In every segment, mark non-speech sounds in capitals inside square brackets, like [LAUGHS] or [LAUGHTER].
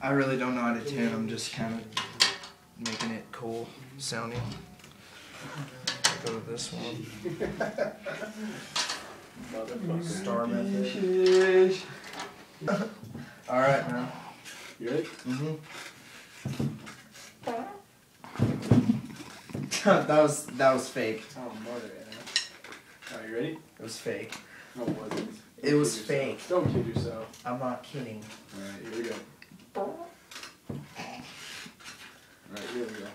I really don't know how to tune. I'm just kind of making it cool sounding. Go to this one. Star method. All right, man. You ready? Mm-hmm. [LAUGHS] that was that was fake. Oh, mother, yeah. Alright, you ready? It was fake. No, it wasn't. It was Kid fake. Don't kid yourself. I'm not kidding. Alright, here we go. Alright, here we go.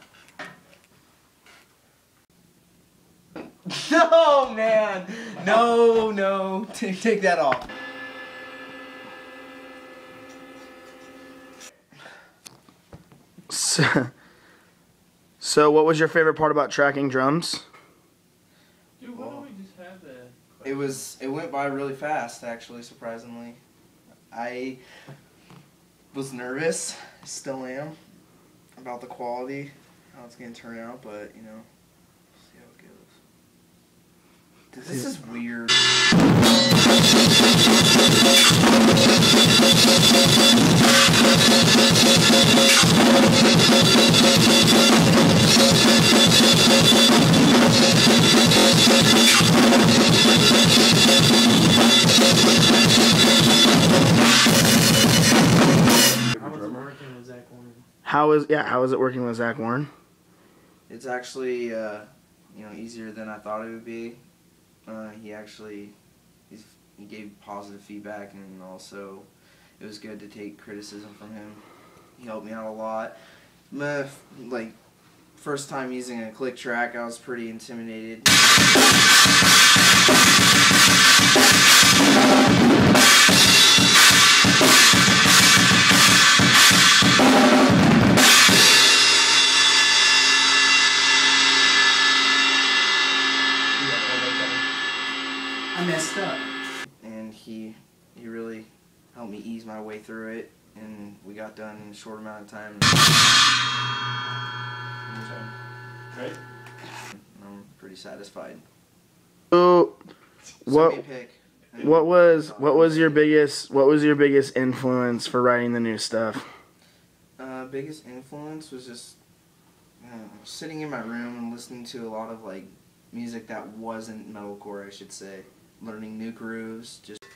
No, [LAUGHS] oh, man. No, no. [LAUGHS] Take take that off. So, [LAUGHS] so, what was your favorite part about tracking drums? Dude, why don't we just have that? It was. It went by really fast, actually. Surprisingly, I was nervous. Still am about the quality, how it's gonna turn out. But you know, see how it goes. This is weird. How is yeah? How is it working with Zach Warren? It's actually, uh, you know, easier than I thought it would be. Uh, he actually, he gave positive feedback, and also, it was good to take criticism from him. He helped me out a lot. My, like, first time using a click track, I was pretty intimidated. Really helped me ease my way through it and we got done in a short amount of time Ready? I'm pretty satisfied. So, So what what was what was your biggest what was your biggest influence for writing the new stuff? Uh, biggest influence was just uh, sitting in my room and listening to a lot of like music that wasn't metalcore, I should say. Learning new grooves, just just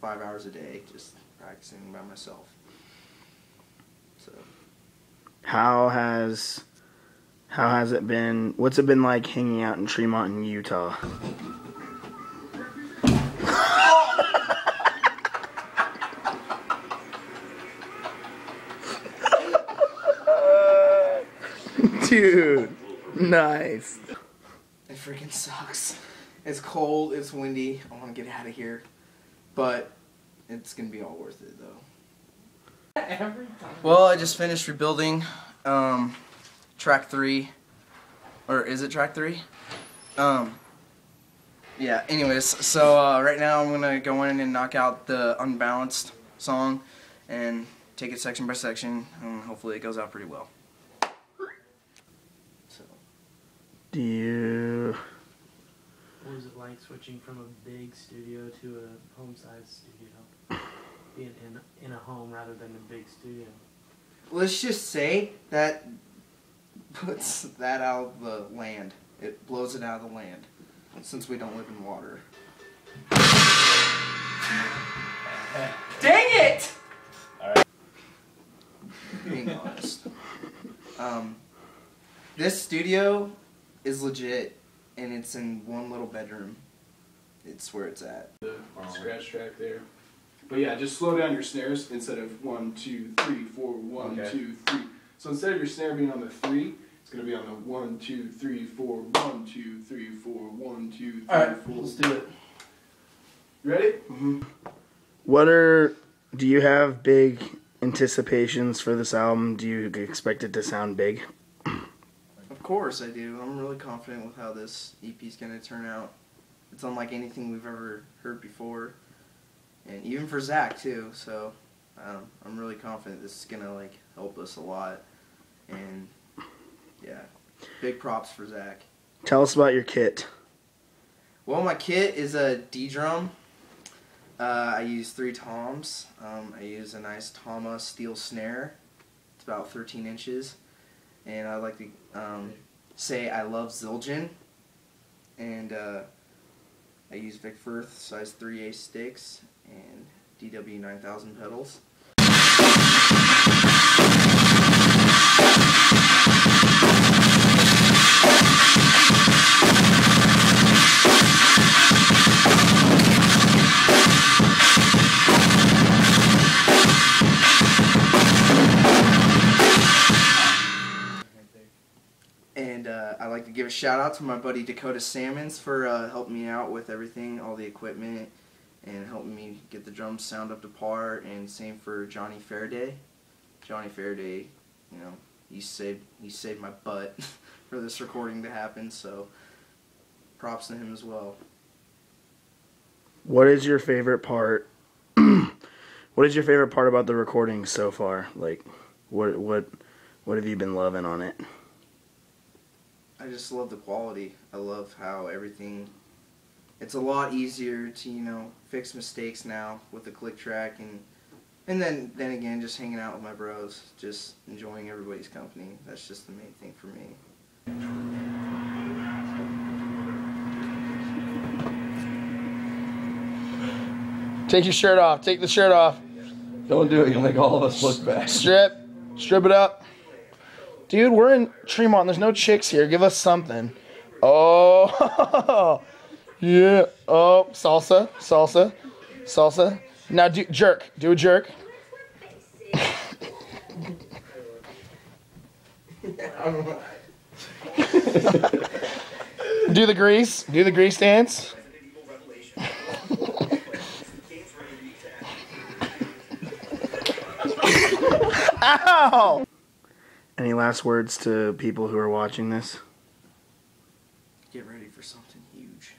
five hours a day, just practicing by myself. So How has how has it been? What's it been like hanging out in Tremont in Utah? Dude, nice. It freaking sucks. It's cold, it's windy, I want to get out of here. But it's going to be all worth it though. Every time. Well, I just finished rebuilding um, track 3 or is it track 3? Um yeah, anyways, so uh, right now I'm going to go in and knock out the unbalanced song and take it section by section and hopefully it goes out pretty well. So Do like switching from a big studio to a home-sized studio, [COUGHS] being in in a home rather than a big studio. Let's just say that puts that out of the land. It blows it out of the land, since we don't live in water. [LAUGHS] Dang it! Alright. Being honest. Um, this studio is legit, and it's in one little bedroom. It's where it's at. The scratch track there. But yeah, just slow down your snares instead of one, two, three, four, one, Okay. two, three. So instead of your snare being on the three, it's gonna be on the one, two, three, four, one, two, three, four, one, two, three, Alright, four. let's do it. You ready? Mm-hmm. What are do you have big anticipations for this album? Do you expect it to sound big? Of course I do. I'm really confident with how this EP is going to turn out. It's unlike anything we've ever heard before, and even for Zach too. So um, I'm really confident this is going to like help us a lot. And yeah, big props for Zach. Tell us about your kit. Well, my kit is a ddrum. Uh, I use three toms. Um, I use a nice Tama steel snare. It's about 13 inches. And I like to um, say I love Zildjian. And uh, I use Vic Firth size 3A sticks and DW 9000 pedals. And uh, I like to give a shout out to my buddy Dakota Salmons for uh, helping me out with everything, all the equipment, and helping me get the drums sound up to par. And same for Johnny Faraday. Johnny Faraday, you know, he saved he saved my butt [LAUGHS] for this recording to happen. So props to him as well. What is your favorite part? [CLEARS THROAT] what is your favorite part about the recording so far? Like, what what what have you been loving on it? I just love the quality. I love how everything. It's a lot easier to you know fix mistakes now with the click track and and then then again just hanging out with my bros, just enjoying everybody's company. That's just the main thing for me. Take your shirt off. Take the shirt off. Don't do it. You'll make all of us look bad. Strip. Strip it up. Dude, we're in Tremont. There's no chicks here. Give us something. Oh, [LAUGHS] yeah. Oh, salsa, salsa, salsa. Now do jerk. Do a jerk. [LAUGHS] do the grease. Do the grease dance. [LAUGHS] Ow! Any last words to people who are watching this? Get ready for something huge.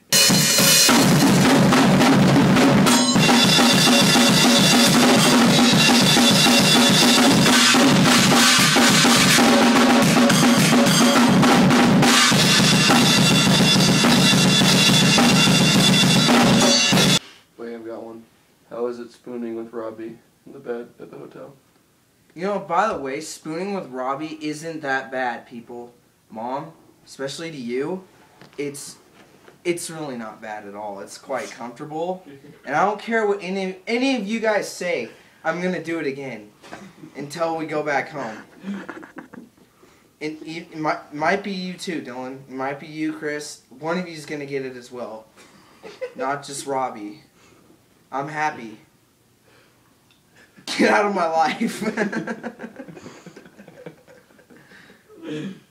Wait, I've got one. How is it spooning with Robbie in the bed at the hotel? You know, by the way, spooning with Robbie isn't that bad, people. Mom, especially to you, it's it's really not bad at all. It's quite comfortable, and I don't care what any any of you guys say. I'm gonna do it again until we go back home. It, it might, might be you too, Dylan. It might be you, Chris. One of you is gonna get it as well, not just Robbie. I'm happy. Get out of my life. [LAUGHS]